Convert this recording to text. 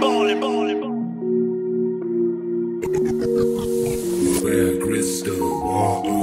ballin', ballin', ballin', ballin'. Where crystal water.